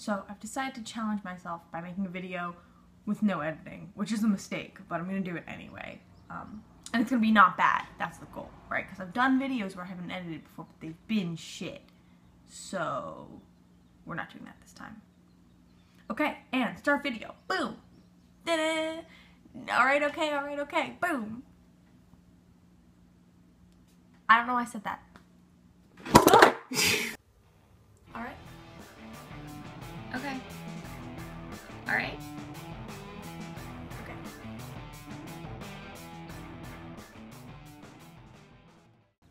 So I've decided to challenge myself by making a video with no editing, which is a mistake, but I'm gonna do it anyway. Um, and it's gonna be not bad. That's the goal, right? Because I've done videos where I haven't edited before, but they've been shit. So we're not doing that this time. Okay, and start video. Boom. Da-da. All right, okay, all right, okay. Boom. I don't know why I said that.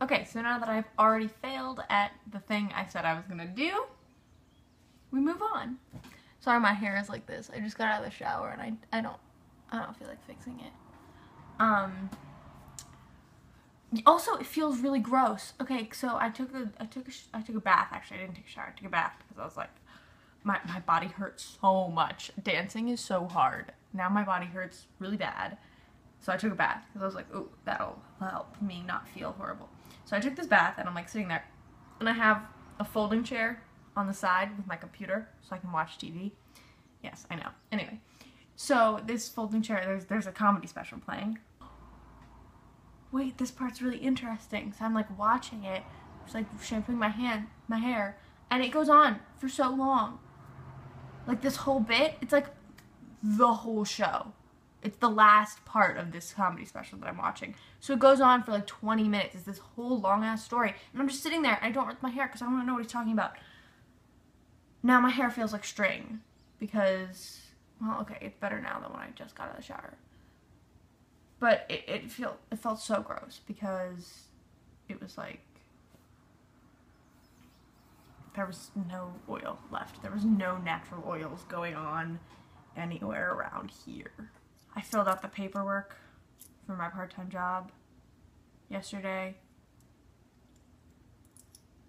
Okay, so now that I've already failed at the thing I said I was gonna do, we move on. Sorry my hair is like this. I just got out of the shower and I, I don't I don't feel like fixing it. Um also it feels really gross. Okay, so I took a I took a I took a bath actually. I didn't take a shower. I took a bath because I was like my my body hurts so much. Dancing is so hard. Now my body hurts really bad. So I took a bath because I was like, "Oh, that'll help me not feel horrible." So I took this bath and I'm like sitting there and I have a folding chair on the side with my computer so I can watch TV. Yes, I know. Anyway, so this folding chair, there's there's a comedy special playing. Wait, this part's really interesting. So I'm like watching it, just like shampooing my hand, my hair, and it goes on for so long. Like this whole bit, it's like the whole show. It's the last part of this comedy special that I'm watching. So it goes on for like 20 minutes. It's this whole long ass story. And I'm just sitting there I don't rip my hair because I want to know what he's talking about. Now my hair feels like string because, well, okay, it's better now than when I just got out of the shower. But it, it, feel, it felt so gross because it was like, there was no oil left. There was no natural oils going on anywhere around here. I filled out the paperwork for my part-time job yesterday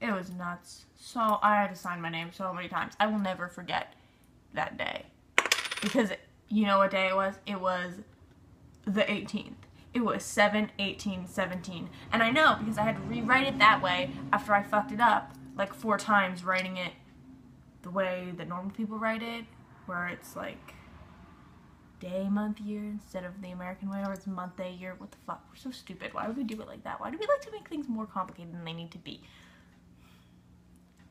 it was nuts. So I had to sign my name so many times. I will never forget that day. Because you know what day it was? It was the 18th. It was 7, 18, 17. And I know because I had to rewrite it that way after I fucked it up like four times writing it the way that normal people write it, where it's like day, month, year instead of the American way, or it's month, day, year. What the fuck? We're so stupid. Why would we do it like that? Why do we like to make things more complicated than they need to be?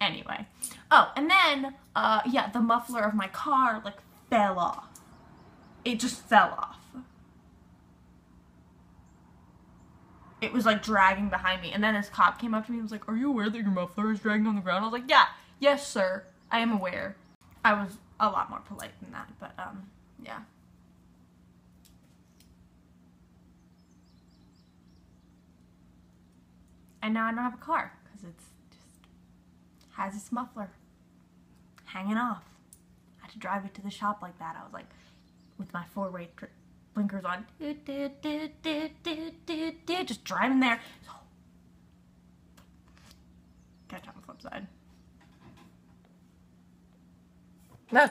Anyway. Oh, and then, uh, yeah, the muffler of my car, like, fell off. It just fell off. It was, like, dragging behind me. And then this cop came up to me and was like, are you aware that your muffler is dragging on the ground? I was like, yeah, yes, sir. I am aware. I was a lot more polite than that, but, um, yeah. And now I don't have a car because it's just has its muffler hanging off. I had to drive it to the shop like that. I was like, with my four-way blinkers on, just driving there. Catch on the flip side. No.